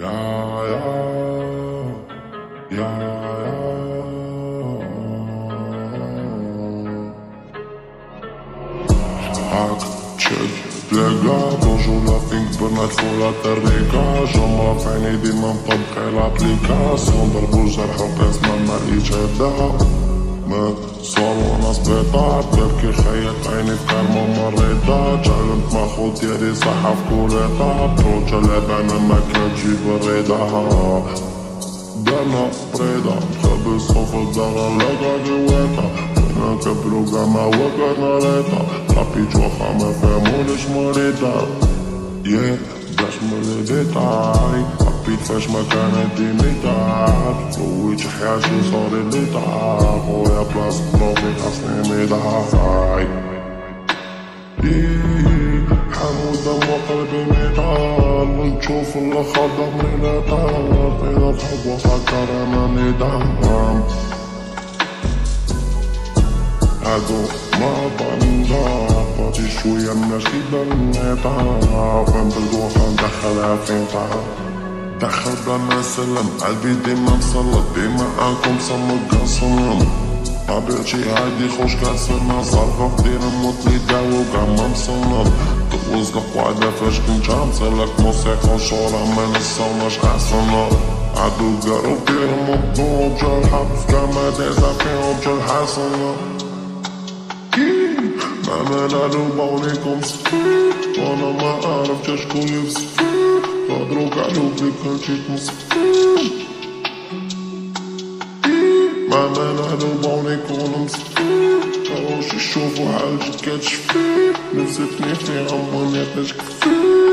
يا يا يا حاك تشد تلاقى بونجور لا فينك برنات فولا تريكا جمرة في عيني ديما مطبقي لابليكاسيون ضربو الجرح وقيس ما مرئيش هدا ما صاروا أنا سبيطار تبكي خيط عيني كارما مريضة تعلمت ما خو ديالي صحة في كوليطة بروجا لعبانة ما كان تجيب الريدة دانا بريدة خبز صوف الدار لقا جواتا أنا كبرو قاما وقعنا ريتا رابي جوخا ما فهمونش مريضة yeah باش من ديتاي حبيت فاش ما كانت ديميتار فويت حياتي صاري لي دار خويا بلاصة بلوغي خاصني ميداي حمودة ما قلبي ميتال ونشوف الآخر ضمني نتال بين الحب وفكر أنا ندم هادو ما بندا باتي شوية كيبدا النيطة فهم بالقوة ندخلها في طعام دخل بلا سلم. قلبي ديما مسلط ديما معاكم صمد قصم. طبيعتي عادي خوش كاسرنا صرفة في دير موت لي داو قاما مصنط دوز القواعدة فاش كنت عمسلك موسيقى وشورى ما نساوناش حسنا عدو قارو دير مضوب جا الحبس كما ديزا فيهم جا الحسنة ما منالو بونيكم سفير وأنا ما اعرف شكون Madruga lubi kończyć muzykę Mamy na lubonej kolumns Koło się szufu, ale dzikie drzwi Muzyk nie chce, a mnie też krwi